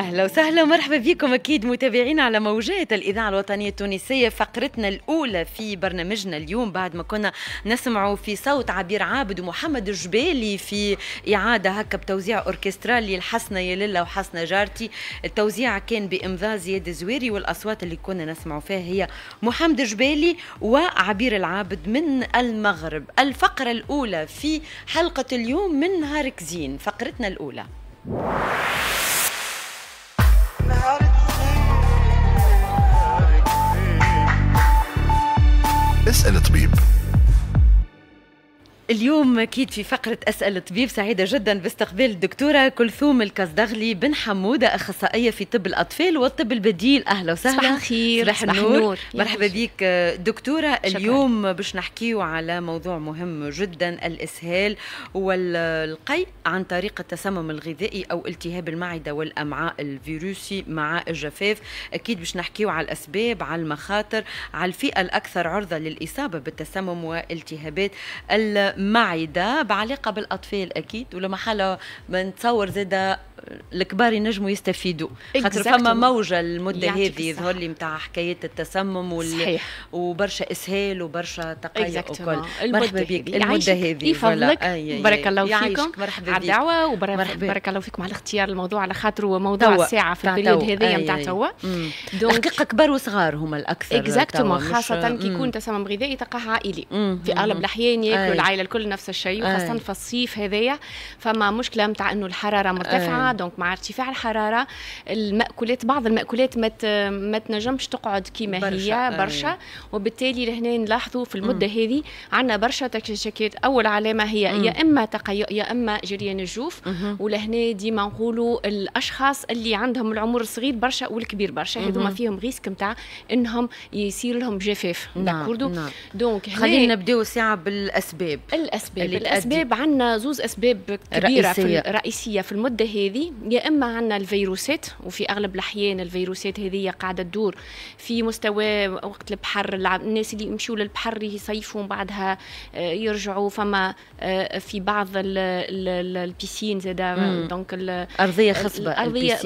أهلا وسهلا ومرحبا بكم أكيد متابعينا على موجات الإذاعة الوطنية التونسية فقرتنا الأولى في برنامجنا اليوم بعد ما كنا نسمعوا في صوت عبير عابد ومحمد الجبالي في إعادة هكا بتوزيع اوركسترالي الحسنه يا لله وحسنه جارتي. التوزيع كان بإمضاء زياد زويري والأصوات اللي كنا نسمعوا فيها هي محمد الجبالي وعبير العابد من المغرب. الفقرة الأولى في حلقة اليوم من نهارك زين فقرتنا الأولى. اسأل طبيب. اليوم أكيد في فقرة أسأل طبيب سعيدة جدا باستقبال الدكتورة كلثوم الكزدغلي بن حمودة أخصائية في طب الأطفال والطب البديل. أهلا وسهلا. صباح الخير صباح النور, النور. مرحبا بك دكتورة. شكراً. اليوم باش نحكيو على موضوع مهم جدا الإسهال والقيء عن طريق التسمم الغذائي أو التهاب المعدة والأمعاء الفيروسي مع الجفاف. أكيد باش نحكيو على الأسباب على المخاطر على الفئة الأكثر عرضة للإصابة بالتسمم والتهابات. المعده بعلاقة بالأطفال أكيد ولما حالة نتصور زاده الكبار ينجموا يستفيدوا خاطر فما المدة يعطيك هذه. يظهر لي نتاع حكايات التسمم وال... صحيح وبرشا إسهال وبرشا Exactement. وكل المدة مرحبا بك هذه. يعيشك. هذه أي- بارك الله. فيكم مرحبا على بك الدعوه وبارك الله فيكم على اختيار الموضوع على خاطر موضوع. الساعة في. هذايا أي- نتاع. توا الحقيقة كبار وصغار هما الأكثر exactement خاصة كي. يكون تسمم غذائي تلقاه عائلي. في أغلب مم. الأحيان يأكلوا أي. الكل نفس الشيء أي. وخاصة في الصيف هذايا فما مشكلة نتاع إنه الحرارة مرتفعة أي. donc مع ارتفاع الحرارة المأكولات بعض المأكولات ما ما تنجمش تقعد كيما برشا. هي. برشا وبالتالي لهنا نلاحظوا في المدة هذه عندنا برشا تكشكات أول علامة هي مم. يا إما تقيؤ يا إما جريان الجوف. ولهنا ديما نقولوا الأشخاص اللي عندهم العمر الصغير برشا والكبير برشا هذوما. فيهم risque نتاع إنهم يصير لهم جفاف نعم d'accord نعم donc خلينا نبداو ساعة بالأسباب الاسباب الأسباب عندنا زوز أسباب كبيرة في رئيسية. الرئيسيه في المدة هذه يا إما عندنا الفيروسات وفي أغلب الأحيان الفيروسات هذه قاعدة تدور في مستوى وقت البحر الناس اللي يمشوا للبحر يصيفوا بعدها آه، يرجعوا فما آه، في بعض ال- ال- ال- ال piscines زادا مم. donc أرضية خصبة.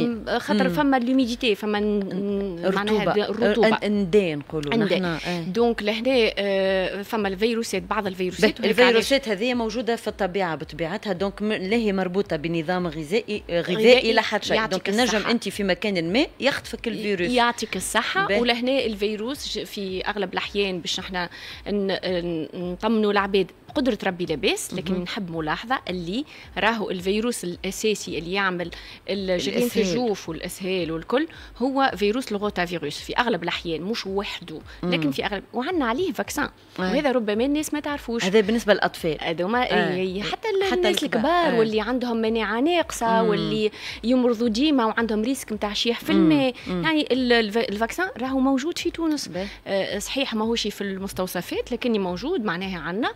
م- خاطر. فما l'humidité فما معناها الرطوبه الرطوبه اندين نقولوا إيه. donc لهنا آه، فما الفيروسات بعض الفيروسات به- الفيروسات هذه موجودة في الطبيعة بطبيعتها donc لا هي مربوطة بنظام غذائي غذائي لا حد شيء donc نجم الصحة. أنت في مكان ما يخطفك الفيروس يعطيك الصحة باهي. ولهنا الفيروس في أغلب الأحيان باش ن- نطمنوا العباد قدرة ربي لاباس لكن. نحب ملاحظة اللي راهو الفيروس الأساسي اللي يعمل الإسهال. الجوف والإسهال والكل هو فيروس الغوتا فيروس في أغلب الأحيان مش وحده لكن. في أغلب وعندنا عليه فاكسان أي. وهذا ربما الناس ما تعرفوش هذا بالنسبة للأطفال هذوما آه. آه. حتى, حتى الناس الكبار. آه. واللي عندهم مناعه ناقصة مم. واللي يمرضوا ديما وعندهم risque نتاع شيح في. الماء. يعني ال- الف- ال vaccin راهو موجود في تونس. آه، صحيح ماهوش في المستوصفات لكني موجود معناها عندنا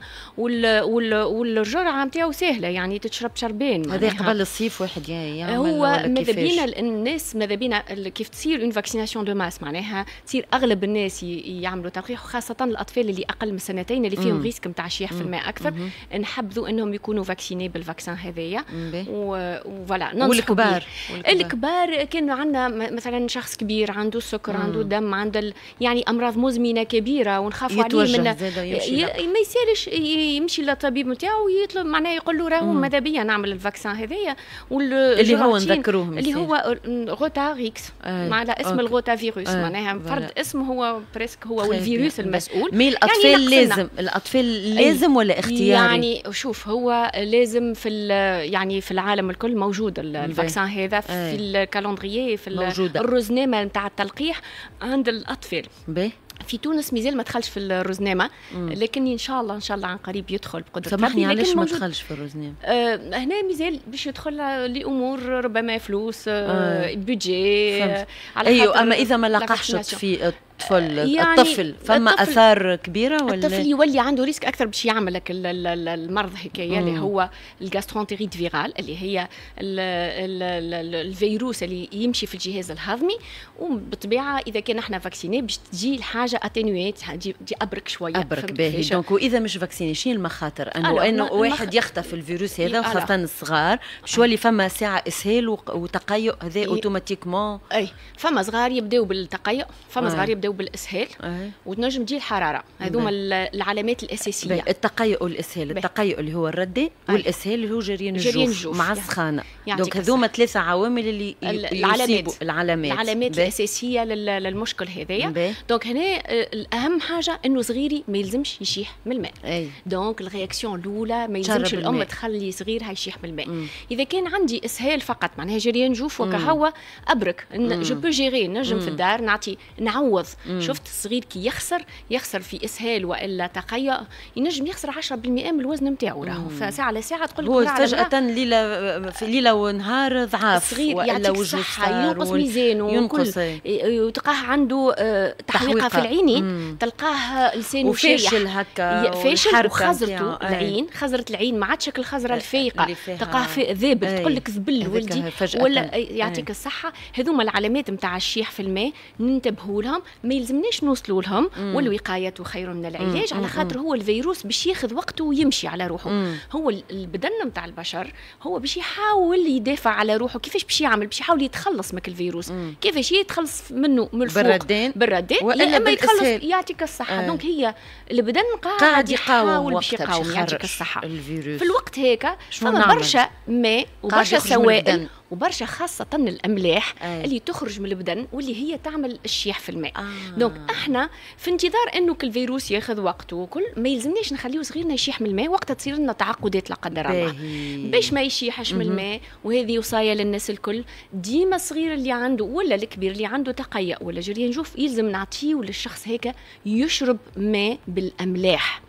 وال وال والجرعة نتاعو سهلة يعني تشرب شربين هذا. قبل الصيف واحد يعمل هو ماذا؟ بينا الناس ماذا بينا كيف تصير une vaccination de masse معناها تصير أغلب الناس يعملوا تلقيح وخاصة الأطفال اللي أقل من سنتين اللي فيهم. risque نتاع شيح في الماء أكثر. نحبذوا إنهم يكونوا vaccinés بال vaccin هذايا و voilà والكبار. الكبار كان عندنا مثلا شخص كبير عنده السكر. عنده دم عنده يعني أمراض مزمنة كبيرة ونخافوا عليه من. ما يسالش يمشي للطبيب نتاعو ويطلب معناه يقول له راهو. ماذا بيا نعمل ال vaccin هذايا اللي هو نذكروه اللي هو Rotarix أي. على اسم okay. الغوتا فيروس أي. معناها فرد. اسم هو presque هو والفيروس. المسؤول mais الأطفال نقصنا. لازم الأطفال لازم ولا اختياري يعني شوف هو لازم في يعني في العالم الكل موجود. ال vaccin هذا في أي. ال calendrier في. الرزنامه نتاع التلقيح عند الأطفال باهي في تونس مازال ما دخلش في الرزنامه. لكن إن شاء الله إن شاء الله عن قريب يدخل بقدره سامحني علاش ما. دخلش في الرزنام آه هنا مازال باش يدخل لأمور ربما فلوس آه آه. budget على أيوه أما إذا ما لقحش. في الطفل يعني الطفل. فما الطفل آثار كبيرة ولا؟ الطفل يولي عنده risque أكثر باش يعمل لك المرض هكايا اللي هو ال gastro-entérite virale اللي هي الفيروس اللي يمشي في الجهاز الهضمي. وبالطبيعة إذا كان إحنا vacciné باش تجي الحاجة atténuée تجي أبرك شوية. أبرك باهي. donc وإذا مش vacciné شنو المخاطر؟ أنه أنه واحد يخطف الفيروس هذا خاصه الصغار باش يولي فما ساعة إسهال وتقيؤ هذا automatiquement أي فما صغار يبداو بالتقيؤ فما صغار يبداو بالإسهال وتنجم تجي الحرارة. هذوما العلامات الأساسية. التقيؤ والاسهال التقيؤ اللي هو الردي والإسهال اللي هو جريان الجوف مع السخانة. donc هذوما ثلاثة عوامل اللي العلامات. العلامات. العلامات الأساسية للمشكل هذايا. donc هنا آه، الأهم حاجة إنه صغيري ما يلزمش يشيح من الماء. donc ال réaction الأولى ما يلزمش الأم تخلي صغيرها يشيح من الماء. مم. إذا كان عندي إسهال فقط معناها جريان جوف وكهوى أبرك. جو بو جيري نجم في الدار نعطي نعوض مم. شفت الصغير كي يخسر يخسر في إسهال وإلا تقيأ ينجم يخسر 10% من الوزن نتاعو راهو. فساعة على ساعة تقول لك هو فجأة ليلة في ليلة ونهار ضعاف صغير يعطيك الصحة ينقص ميزانه ينقص. وتلقاه عنده آه، تحويقة. في العينين تلقاه لسانه وفاشل هكا فاشل وخزرته العين خزرت العين ما عادش شكل الخزره الفايقة. تلقاه ذابل تقول لك ذبل ولدي. ولا يعطيك الصحة. هذوما العلامات نتاع الشيح في الماء ننتبهوا لهم ما يلزمناش نوصلوا لهم والوقايه خير من العلاج على خاطر هو الفيروس باش ياخذ وقته ويمشي على روحه. هو البدن نتاع البشر هو باش يحاول يدافع على روحه كيفاش باش يعمل باش يحاول يتخلص من الفيروس. كيفاش يتخلص منه من الفوق؟ بالردين بالردين يا اما يتخلص يعطيك الصحة. آه. donc هي البدن قاعد يحاول باش يقاوم يعطيك الصحة. الفيروس. في الوقت هيك فما برشا ماء وبرشا سوائل. وبرشا خاصة الأملاح أي. اللي تخرج من البدن واللي هي تعمل الشيح في الماء. آه. donc إحنا في انتظار انه كل فيروس ياخذ وقته وكل ما يلزمناش نخليه صغيرنا يشيح من الماء وقتها تصير لنا تعقدات لا قدر الله. باش ما يشيحش من الماء وهذه وصايه للناس الكل. ديما الصغير اللي عنده ولا الكبير اللي عنده تقيأ ولا جريان جوف يلزم نعطيه للشخص هيك يشرب ماء بالأملاح.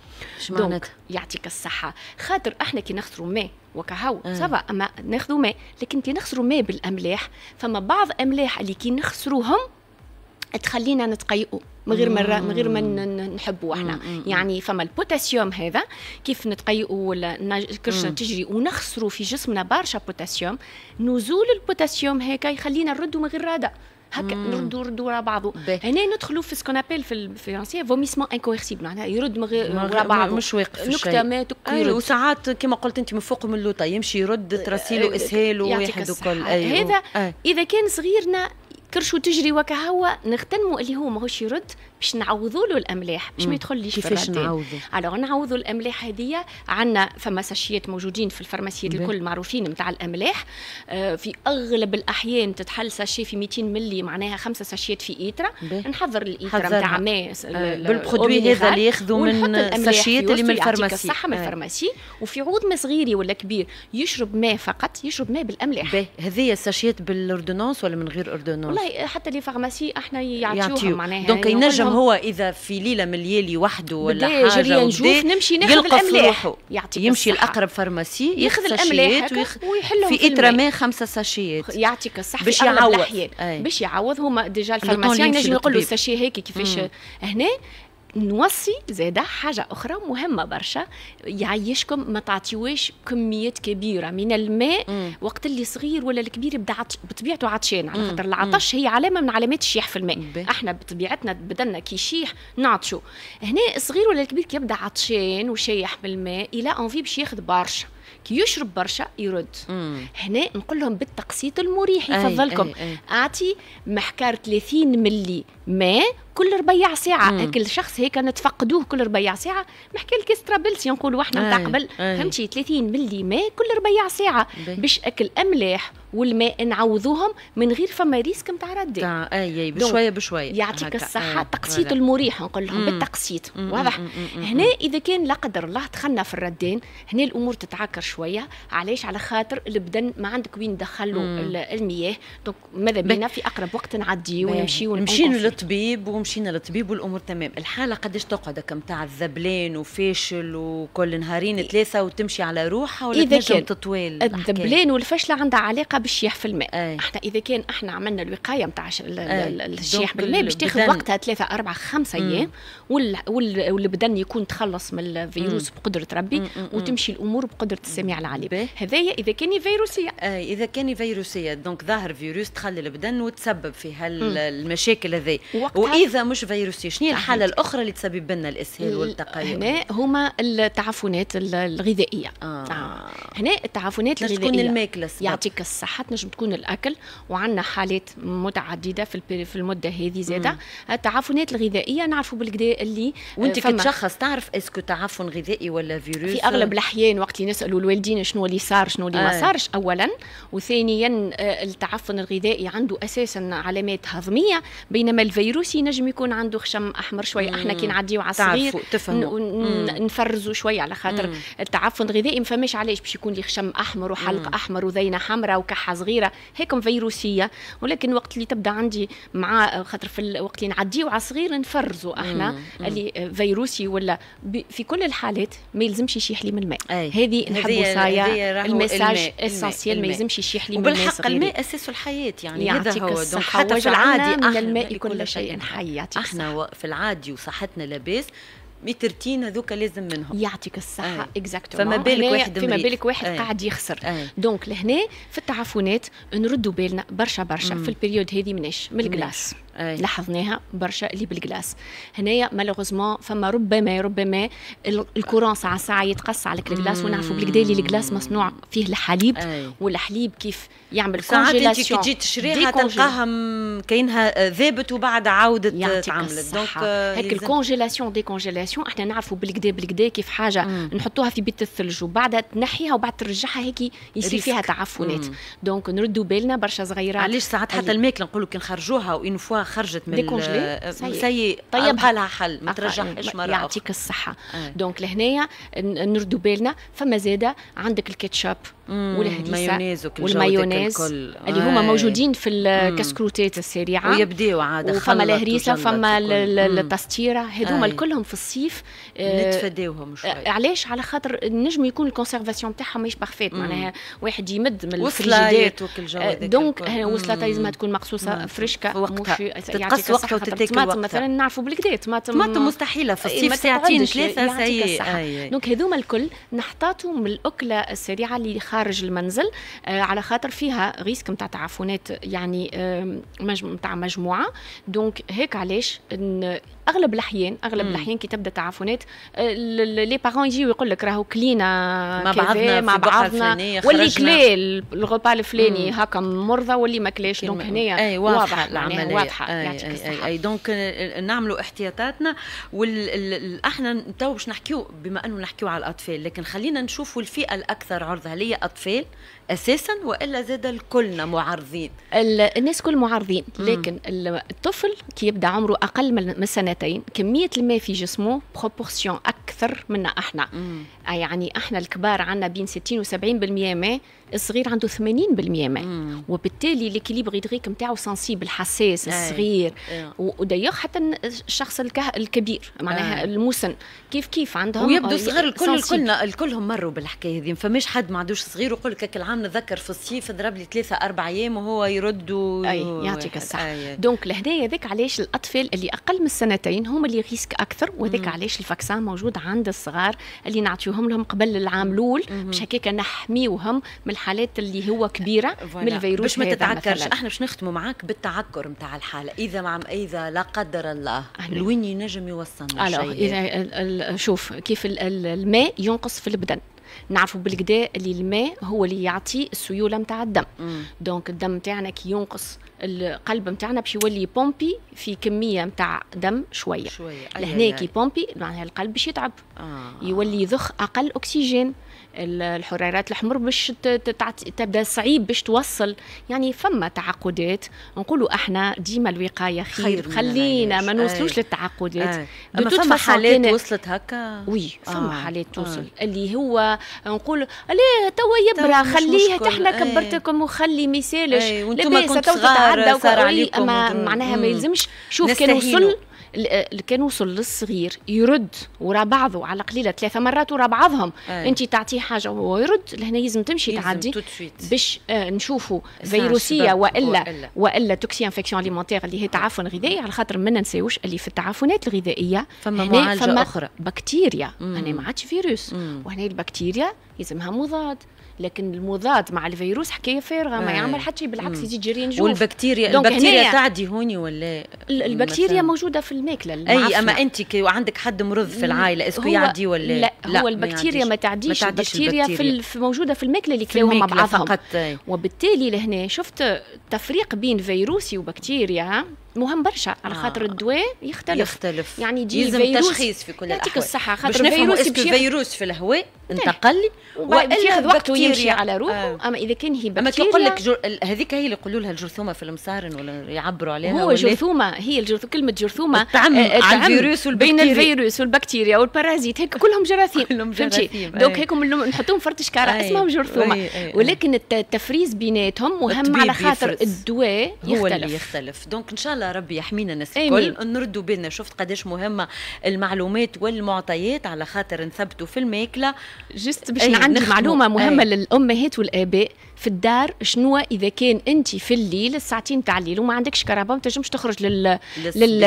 donc يعطيك الصحة. خاطر إحنا كي نخسروا ماء وكهو آه. ça va أما ناخذوا ماء. لكن كي نخسروا ماء بالأملاح فما بعض أملاح اللي كي نخسروهم تخلينا نتقيئوا من غير مرة من غير ما نحبوا إحنا. يعني فما البوتاسيوم هذا كيف نتقيئوا ولا كرشنا تجري. ونخسروا في جسمنا برشا بوتاسيوم. نزول البوتاسيوم هيك يخلينا نردوا من غير إرادة. هكا نردوا نردوا ورا بعضه هنا ندخلوا في ce qu'on appelle في الفرنسية vomissements incoercibles معناها يرد من غير ورا بعضه مش واقف نكتة ما أيوة وساعات كما قلت أنت من فوق من اللوطة. يمشي يرد تراسيلو اسهال وواحد وكل أيوة. هذا أي. إذا كان صغيرنا كرشو تجري وكهو نغتنموا اللي هو ماهوش يرد. باش نعوضوا له الأملاح باش ما يدخلش كيفاش نعوضوا الوغ نعوضوا الأملاح هذيا عندنا فما ساشيات موجودين في الفارماسيات الكل معروفين نتاع الأملاح. آه في أغلب الأحيان تتحل sachet في 200 ملي معناها خمسة ساشيات في إيترا. نحضر الإيترا نتاع ماء آه بال produit هذا اللي ياخذوا من الساشيات اللي من ال pharmacie الصحة من ال pharmacie وفي عوض ما صغيري ولا كبير يشرب ماء فقط يشرب ماء بالأملاح. هذه الساشيات بال ordonnance ولا من غير ordonnance والله حتى les pharmacies إحنا يعطيوها معناها donc ينجم هو إذا في ليلة مليالي وحده ولا حاجة نشوف نمشي ناخذ الأملاح. يمشي لأقرب pharmacie ياخذ الأملاح ويحلهم في اترا ماء خمسة ساشيات يعطيك الصحة باش يعوض. باش يعوض هما déjà ال pharmacien ينجم يقول له ال sachet هيك كيفاش هنا نوصي زادة حاجة أخرى مهمة برشا. يعيشكم ما تعطيوش كميات كبيرة من الماء مم. وقت اللي صغير ولا الكبير يبدا. بطبيعته عطشان. على خاطر العطش هي علامة من علامات الشيح في الماء. بي. إحنا بطبيعتنا بدننا كي يشيح نعطشو. هنا الصغير ولا الكبير كي يبدأ عطشان وشايح بالماء il a envie باش ياخذ برشا. كي يشرب برشا يرد. مم. هنا نقول لهم بالتقسيط المريح يفضلكم. أعطي مقدار 30 ملي ماء كل ربيع ساعة. كل شخص هيك نتفقدوه كل ربيع ساعة. نحكي لك سترابلسي نقولوا إحنا نتاع قبل فهمتي؟ 30 ملي ماء كل ربيع ساعة. باش هاك الأملاح والماء نعوضوهم من غير فما risque نتاع ردي أي أي بشوية بشوية. يعطيك الصحة التقسيط المريح نقول لهم بالتقسيط. واضح؟ هنا إذا كان لا قدر الله دخلنا في الردين هنا الأمور تتعكر شوية. علاش؟ على خاطر البدن ما عندك وين ندخلوا المياه. دونك ماذا بينا؟ في أقرب وقت نعدي ونمشي ونمشي للطبيب ومشينا للطبيب والأمور تمام. الحالة قداش تقعد نتاع الذبلان وفاشل وكل نهارين ثلاثة وتمشي على روحها ولا إذا كان تطويل؟ الذبلان والفشلة عندها علاقة بالشيح في الماء. أي. إحنا إذا كان إحنا عملنا الوقاية نتاع الشيح بالماء باش تاخذ وقتها ثلاثة أربع خمسة أيام والبدن يكون تخلص من الفيروس بقدرة ربي وتمشي الأمور بقدرة السميع العليم. هذايا إذا كان فيروسية. أي إذا كان فيروسية دونك ظاهر فيروس تخلي البدن وتسبب في هالمشاكل هذي. وإذا مش فيروسيه شنو الحالة الأخرى اللي تسبب لنا الإسهال والتقيؤ هنا هما التعفنات الغذائية. آه. آه. هنا التعفنات الغذائيه تكون الماكلة يعطيك الصحة تنجم تكون الأكل وعندنا حالات متعددة في في المدة هذه زادة. التعفنات الغذائية نعرفوا بالكدا اللي وانت كتشخص تعرف إسكو تعفن غذائي ولا فيروس؟ في أغلب الأحيان وقت اللي نسألوا الوالدين شنو اللي صار شنو اللي ما صارش اولا. وثانيا آه، التعفن الغذائي عنده أساسا علامات هضمية بينما الفيروس ينجم يكون عنده خشم أحمر شوي. إحنا كي نعديو على الصغير نفرزوا شوي على خاطر. التعفن الغذائي ما فماش علاش باش يكون لي خشم أحمر وحلق مم. أحمر وذينه حمراء وكحة صغيرة. هيك فيروسية. ولكن وقت اللي تبدأ عندي مع خاطر في وقت اللي نعديو على الصغير نفرزوا إحنا. مم. اللي فيروسي ولا في كل الحالات ما يلزمش يشيح لي من الماء. هذه نحبوا ça y est ال message essentiel ما يلزمش يشيح لي من الماء وبالحق الماء أساس الحياة يعني هذا هو. حتى في العادي من الماء كل شيء. حي إحنا في العادي وصحتنا لاباس. إيترتين هذوك لازم منهم. يعطيك الصحة exactement فما بالك واحد فما بالك واحد أي. قاعد يخسر. أي. donc لهنا في التعفنات نردوا بالنا برشا برشا. في ال période هذه مناش من ال glace لاحظناها برشا اللي بال glace هنايا malheureusement فما ربما ربما ال courant ساعة ساعة يتقص عليك ال glace ونعرفوا بالكدا اللي ال glace مصنوع فيه الحليب والحليب كيف يعمل congélation ساعات كي تجي تشريها تلقاها كاينها ذابت وبعد عاودت تعملت. donc هيك ال congélation décongélation إحنا نعرفوا بالكدا بالكدا كيف حاجة مم. نحطوها في بيت الثلج وبعد تنحيها وبعد ترجعها هيك يصير فيها تعفنات. donc نردوا بالنا برشا صغيرات. علاش ساعات حتى الماكلة نقولوا كي نخرجوها une fois خرجت من décongelé c'est طيبها لها حل ما ترجعهاش مرة يعطيك الصحة. آه. donc لهنايا نردوا بالنا فما زادة عندك الكاتشب مايونيز والمايونيز اللي هما موجودين في الكسكروتات السريعة. ويبداو عادة وفما الهريسه فما التستيرة. هذوما كلهم في الصيف آه، نتفاداوهم شوي. آه، علاش؟ على خاطر النجم يكون ال conservation تاعها ماهيش parfaite معناها واحد يمد من ال frigidaire. donc وصلت لازمها تكون مقصوصة فريشكا وقتها. تتقص وقتها وتتاكل وقتها. مثلا نعرفوا بالكدا طماطم طماطم مستحيلة في الصيف ساعتين ثلاثة c'est donc هذوما الكل نحتاطوا من الأكلة السريعة اللي خارج المنزل آه على خاطر فيها risque نتاع تعفنات يعني نتاع مجموعة. donc هيك علاش أغلب الأحيان أغلب الأحيان كي تبدا تعفنات les parents يجيو يقول لك راهو كلينا مع بعضنا مع بعضنا. واللي كلا الغوبا الفلاني هكا مرضى واللي ما كلاش donc هنايا أي واضحة العملية. واضحة. أي, أي, أي donc نعملوا احتياطاتنا وال أحنا تو باش نحكيو بما أنه نحكيو على الأطفال لكن خلينا نشوفوا الفئة الأكثر عرضة. هل هي أطفال؟ أساسا وإلا زاد الكلنا معرضين؟ الناس كل معرضين لكن الطفل كي يبدأ عمره أقل من سنتين كمية الماء في جسمه proportion أكثر منا إحنا. مم. يعني إحنا الكبار عندنا بين 60 و 70% ماء الصغير عنده 80% ماء. مم. وبالتالي l'équilibre hydrique نتاعو sensible حساس الصغير ودايوغ حتى الشخص الكبير معناها آه. المسن كيف كيف عندهم؟ ويبدو الصغار الكل الكلنا الكلهم مروا بالحكاية هذه ما فماش حد ما عندوش صغير ويقول لك العام نتذكر في الصيف ضرب لي ثلاثة أربع أيام وهو يرد و... أي يعطيك الصحة. أي. donc لهدايا ذاك علاش الأطفال اللي أقل من سنتين هم اللي risque أكثر وذاك علاش ال vaccin موجود عند الصغار اللي نعطيوهم لهم قبل العام الأول باش هكاك نحميوهم من الحالات اللي هو كبيرة من الفيروس باش ما تتعكرش. أحنا باش نختموا معاك بالتعكر نتاع الحالة. إذا مع إذا لا قدر الله لوين ينجم يوصلنا الشيء إذا شوف كيف الماء ينقص في البدن. نعرفوا بالكدا اللي الماء هو اللي يعطي السيولة نتاع الدم. donc الدم نتاعنا كي ينقص القلب نتاعنا باش يولي pomper في كمية نتاع دم شوية. شوية. لهنا كي pomper معناها القلب باش يتعب. آه. يولي يضخ أقل أكسجين. الكريات الحمر باش تبدأ صعيب باش توصل. يعني فما تعقدات نقولوا إحنا ديما الوقاية خير, خير خلينا ما نوصلوش للتعقدات آه. أما فما حالات وصلت هكا؟ oui فما آه. حالات توصل. آه. اللي هو نقول ليه توا يبرى خليه إحنا كبرتكم وخلي ما يسالش لاباس تو تتعدى معناها ما يلزمش. شوف كان وصل كان وصل للصغير يرد ورا بعضه على قليلة ثلاثة مرات ورا بعضهم. انت تعطيه حاجة وهو يرد لهنا يلزم تمشي تعدي باش آه نشوفوا فيروسية والا وإلا toxi-infection alimentaire اللي هي تعفن غذائي على خاطر ما ننساوش اللي في التعفنات الغذائية فما معالجة فما أخرى. بكتيريا. هنا ما عادش فيروس. وهنا البكتيريا يلزمها مضاد. لكن المضاد مع الفيروس حكاية فارغة ما يعمل حتى شيء بالعكس يزيد جريان جوف. والبكتيريا البكتيريا تعدي هوني ولا البكتيريا مثلاً. موجودة في الماكلة أي أما أنت عندك حد مرض في العائلة est-ce que يعدي ولا لا, لا هو البكتيريا ما تعديش, ما تعديش البكتيريا, البكتيريا. في, موجودة في الماكلة اللي كلاوهم مع بعضهم. فقط وبالتالي لهنا شفت تفريق بين فيروسي وبكتيريا مهم برشا على خاطر آه. الدواء يختلف. يختلف. يعني يجي يلزم فيروس تشخيص في كل الأحوال. يعطيك الصحه خاطر الفيروس الفيروس في الهواء انتقل لي والا ياخذ وقت ويمشي على روحه. آه. أما إذا كان هي بكتيريا اما يقول لك جر... هذيك هي اللي يقولوا لها الجرثومة في المصارن ولا يعبروا عليها هو جرثومة هي الجرث... كلمة جرثومة التعم آه على الفيروس بين الفيروس والبكتيريا وال parasites هيك كلهم جراثيم. كلهم جراثيم donc هيك نحطوهم فرد carré اسمهم جرثومة. ولكن التفريز بيناتهم مهم على خاطر الدواء هو اللي يختلف. donc إن شاء الله ربي يحمينا الناس الكل. نردوا بالنا شفت قداش مهمة المعلومات والمعطيات على خاطر نثبتوا في الماكلة. juste باش عندي معلومة مهمة أي. للأمهات والآباء في الدار. شنو إذا كان انت في الليل الساعتين تاع الليل وما عندكش كهرباء ما تنجمش تخرج لل لل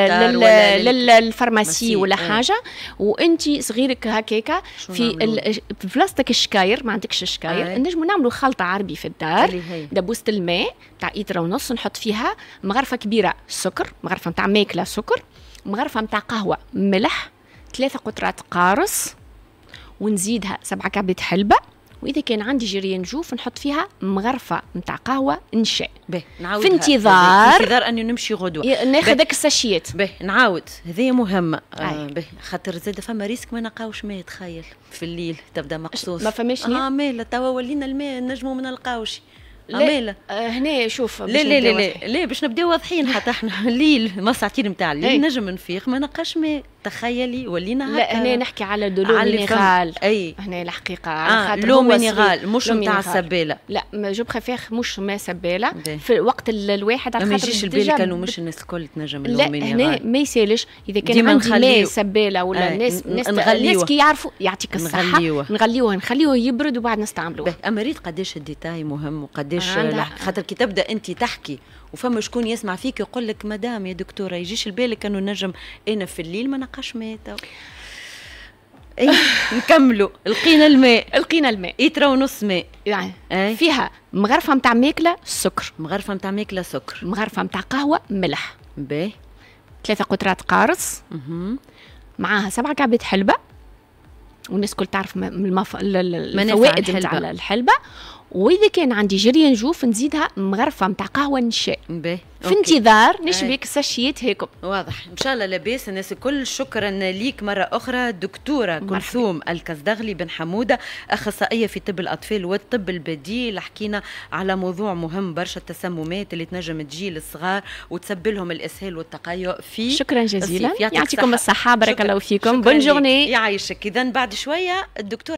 لل لل pharmacie ولا حاجة. وانت صغيرك هكاكا في ال... بلاصتك الشكاير ما عندكش الشكاير نجموا نعملوا خلطة عربي في الدار. دبوسه الماء تاع ليترة ونص نحط فيها مغرفة كبيرة. سكر مغرفه نتاع ماكله سكر مغرفه نتاع قهوة ملح ثلاثة قطرات قارص ونزيدها سبعة كعبة حلبة وإذا كان عندي جريان جوف نحط فيها مغرفة نتاع قهوة نشاء به نعاود في انتظار. في انتظار أني نمشي غدوة. ناخذ داك ال sachets. به نعاود. هذه مهمه آه به خاطر زاد فما risque ما نلقاوش ماء تخيل في الليل تبدأ مقصوص. ما فماش آه ماء توا ولينا الماء نجموا ما نلقاوش. لا آه هنا شوف لا لا لا لا, باش نبداو واضحين حتى إحنا. الليل ما ساعتين نتاع الليل نجم نفيق ما نلقاش ماء تخيلي ولينا لا هنا نحكي على de l'eau minérale أي. هنا الحقيقة على آه l'eau minérale مش نتاع السباله لا je préfère مش ما سباله في الوقت الواحد على خاطر ما يجيش البال كانوا مش الناس الكل تنجم لا هنا ما يسالش. إذا كان عندي ماء سباله ولا آه الناس الناس الناس كي يعرفوا يعطيك الصحة. نغليوه. نغليوه نخليوه يبرد وبعد نستعملوه. أما ريت قداش ال détail مهم وقداش خاطر كي تبدأ أنت تحكي وفما شكون يسمع فيك يقول لك مدام يا دكتورة يجيش البالك انه نجم أنا في الليل ما نقاش ماء اي نكملوا. لقينا الماء. لقينا الماء. ايترا ونص ماء. يعني أي. فيها مغرفة نتاع ماكلة سكر. مغرفة نتاع ماكلة سكر. مغرفة نتاع قهوة ملح. باهي. ثلاثة قطرات قارص. معاها سبعة كعبات حلبة. والناس كل تعرف المف... الفوائد نتاع الحلبة. وإذا كان عندي جريان نجوف نزيدها مغرفة نتاع قهوة نشاء. باهي في انتظار نشبك ساشيات هيكم. واضح. إن شاء الله لاباس. الناس الكل شكرا ليك مرة أخرى. دكتورة كلثوم الكزدغلي بن حمودة أخصائية في طب الأطفال والطب البديل حكينا على موضوع مهم برشا التسممات اللي تنجم تجي للصغار وتسبب لهم الإسهال والتقيؤ في شكرا جزيلا. يعطيكم الصحة. بارك الله فيكم. بون جورني يعيشك. اذا بعد شوية الدكتور